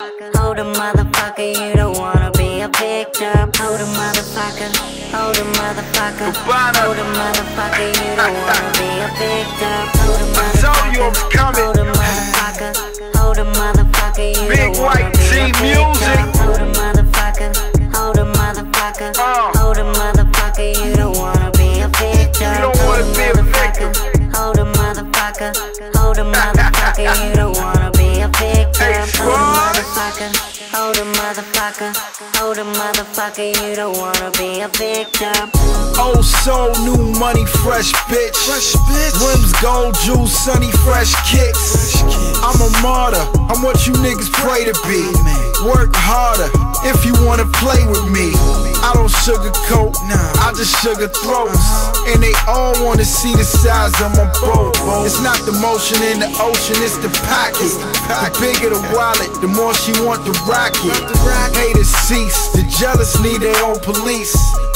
Hold a motherfucker, you don't wanna be a victim. Hold a motherfucker, hold a motherfucker. Hold a motherfucker, you don't wanna be a victim. Hold a I told you I was motherfucker, coming. hold a motherfucker. Hold a motherfucker, you Big don't white wanna be a victim. music. Hold a motherfucker, hold a motherfucker. Hold a motherfucker, you don't wanna be a victim. You don't wanna be a motherfucker, Hold a motherfucker, hold a motherfucker, you don't wanna be a victim. Hey, Hold a squad. motherfucker, hold a motherfucker, hold a motherfucker, you don't wanna be a victim. Oh, Old soul, new money, fresh bitch. Fresh bitch. Rims, gold jewels, sunny, fresh kicks. I'm a martyr. I'm what you niggas pray to be. Work harder if you wanna play with me. I don't sugarcoat, I just sugar throats. And they all wanna see the size of my boat. It's not the motion in the ocean, it's the packet. The bigger the wallet, the more she want the racket. Haters cease, the jealous need their own police.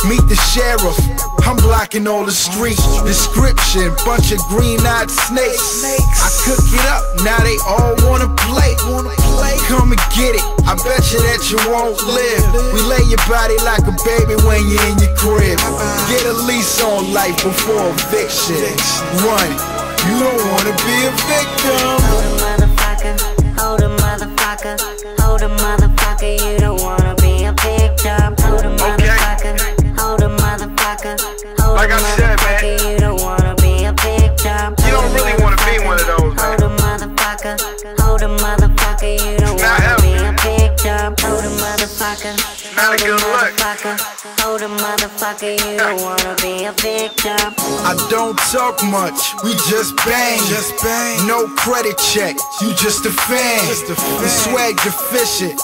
Meet the sheriff, I'm blocking all the streets. Description, bunch of green-eyed snakes. I cook it up, now they all wanna play. Come and get it, I bet you that you won't live. We lay your body like a baby when you're in your crib. Get a lease on life before eviction. Run, you don't wanna be a victim. Hold a motherfucker, hold a motherfucker, hold a motherfucker, you don't wanna be a victim. Hold a motherfucker, hold a motherfucker, hold Like a I said, motherfucker, hold a motherfucker, you don't wanna be a victim. Hold a motherfucker, Not a hold a good look. motherfucker, hold a motherfucker, you don't wanna be a victim. I don't talk much, we just bang. Just bang. No credit check, you just a fan. Just a fan. The swag deficient,